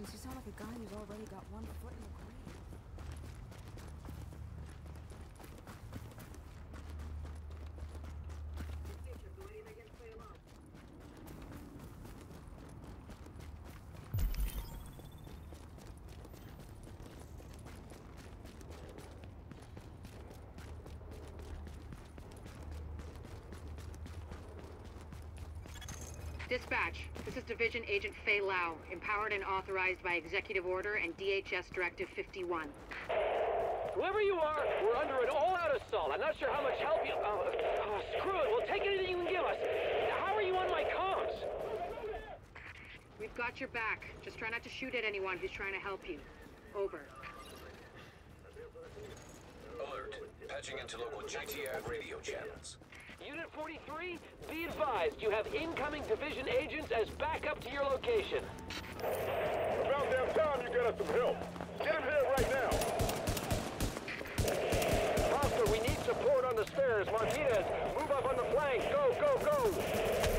names. You sound like a guy who's already got one foot in the Dispatch, this is Division Agent Faye Lau, empowered and authorized by Executive Order and DHS Directive 51. Whoever you are, we're under an all-out assault. I'm not sure how much help you... Oh, oh, screw it. We'll take anything you can give us. How are you on my comms? We've got your back. Just try not to shoot at anyone who's trying to help you. Over. Alert. Patching into local JTF radio channels. Unit 43, be advised, you have incoming division agents as backup to your location. About damn time you get us some help. Get him here right now. Foster, we need support on the stairs. Martinez, move up on the flank. Go, go, go!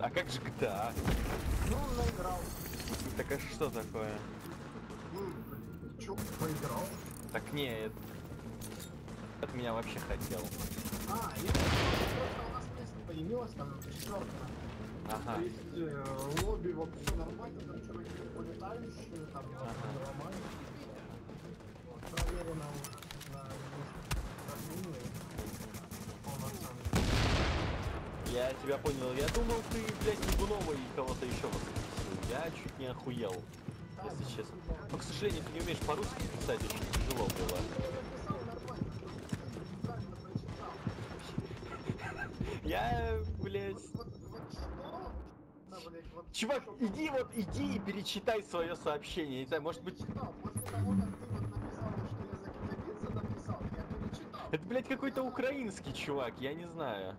А как же GTA? Ну, наиграл. Так а что такое? Ну, чё, поиграл? Так не, это... От меня вообще хотел. А, я просто у нас место появилось, там четверка. Ага. То есть э, лобби вот все нормально, там чуваки полетающие, там Ага. нормально. Вот, проверено на Я тебя понял. Я думал, ты, блядь, Ебунова и кого-то еще воскресил. Я чуть не охуел, если честно. Но, к сожалению, ты не умеешь по-русски писать, очень тяжело было. Я блядь... Чувак, иди вот, иди и перечитай свое сообщение. Знаю, может быть... Это, блядь, какой-то украинский чувак, я не знаю.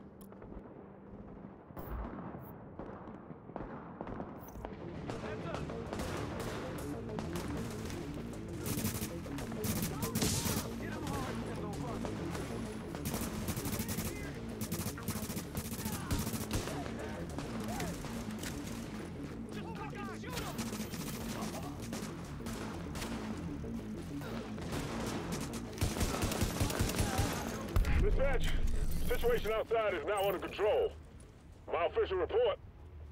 Dispatch, situation outside is now under control. My official report,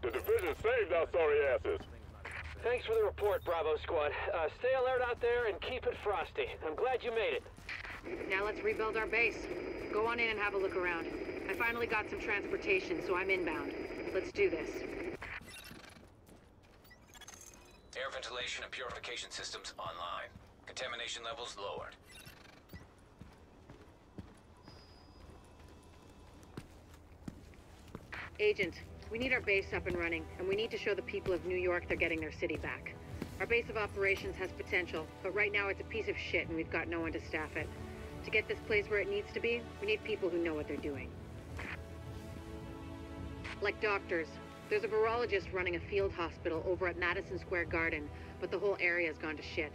the division saved our sorry asses. Thanks for the report, Bravo Squad. Uh, stay alert out there and keep it frosty. I'm glad you made it. Now let's rebuild our base. Go on in and have a look around. I finally got some transportation, so I'm inbound. Let's do this. Air ventilation and purification systems online. Contamination levels lowered. Agent, we need our base up and running, and we need to show the people of New York they're getting their city back. Our base of operations has potential, but right now it's a piece of shit and we've got no one to staff it. To get this place where it needs to be, we need people who know what they're doing. Like doctors. There's a virologist running a field hospital over at Madison Square Garden, but the whole area's gone to shit.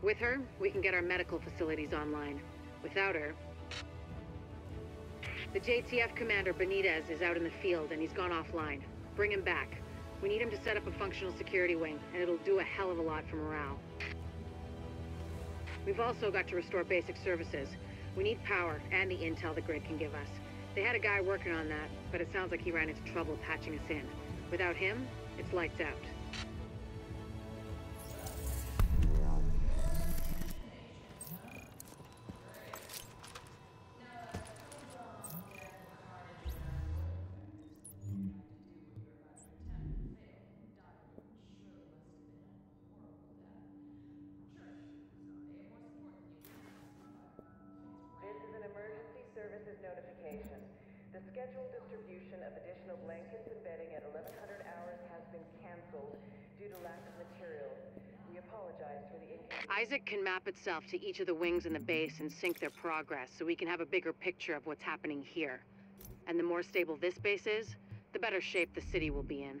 With her, we can get our medical facilities online. Without her, the JTF commander Benitez is out in the field and he's gone offline. Bring him back. We need him to set up a functional security wing, and it'll do a hell of a lot for morale. We've also got to restore basic services. We need power and the intel the grid can give us. They had a guy working on that, but it sounds like he ran into trouble patching us in. Without him, it's lights out. Services notification. The scheduled distribution of additional blankets and bedding at 1100 hours has been canceled due to lack of materials. We apologize for the. ISAC can map itself to each of the wings in the base and sync their progress so we can have a bigger picture of what's happening here. And the more stable this base is, the better shape the city will be in.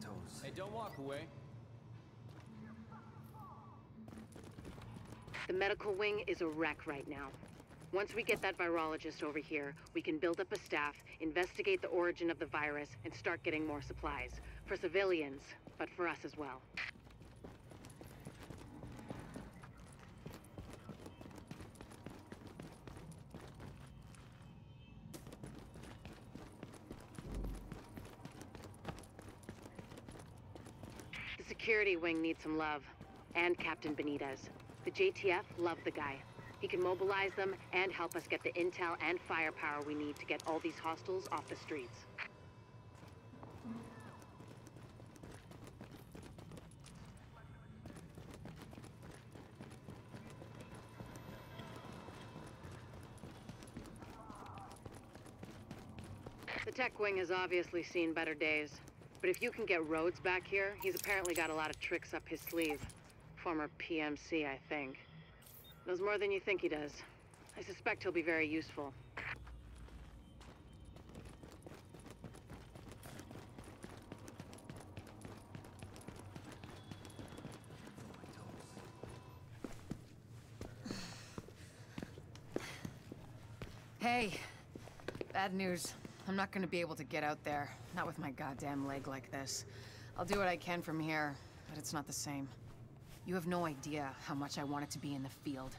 toes. Hey, don't walk away. The medical wing is a wreck right now. Once we get that virologist over here, we can build up a staff, investigate the origin of the virus, and start getting more supplies. For civilians, but for us as well. Security wing needs some love. And Captain Benitez. The JTF love the guy. He can mobilize them and help us get the intel and firepower we need to get all these hostiles off the streets. The tech wing has obviously seen better days. But if you can get Rhodes back here, he's apparently got a lot of tricks up his sleeve. Former PMC, I think. Knows more than you think he does. I suspect he'll be very useful. Hey, bad news. I'm not gonna be able to get out there. Not with my goddamn leg like this. I'll do what I can from here, but it's not the same. You have no idea how much I wanted to be in the field.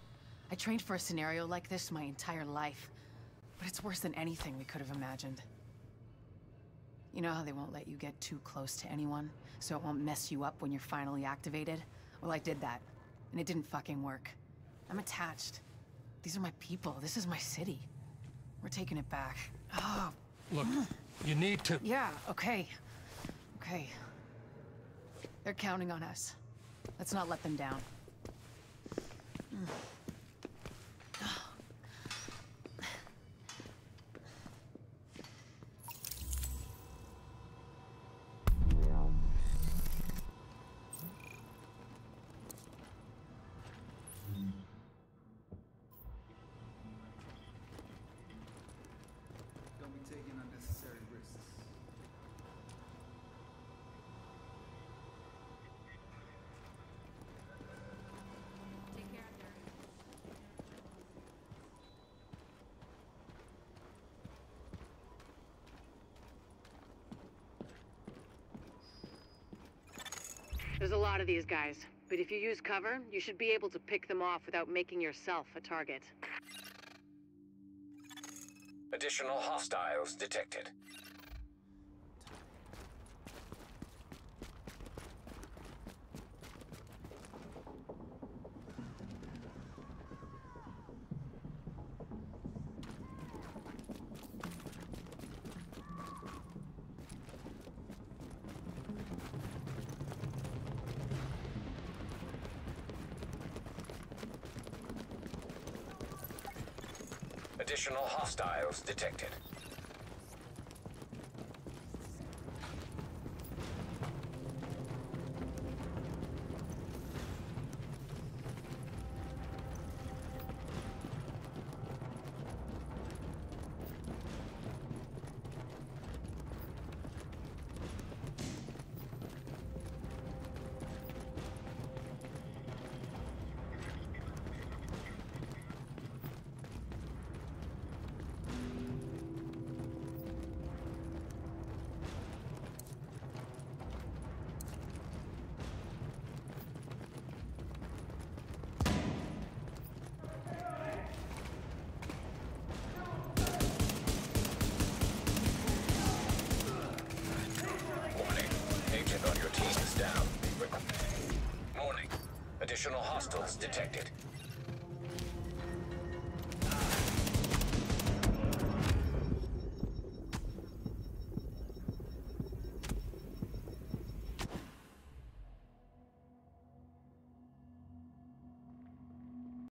I trained for a scenario like this my entire life. But it's worse than anything we could have imagined. You know how they won't let you get too close to anyone, so it won't mess you up when you're finally activated? Well, I did that, and it didn't fucking work. I'm attached. These are my people. This is my city. We're taking it back. Oh, Look, you need to. yeah, okay. Okay. They're counting on us. Let's not let them down. Hmm. There's a lot of these guys, but if you use cover, you should be able to pick them off without making yourself a target. Additional hostiles detected. Additional hostiles detected. Additional hostiles detected.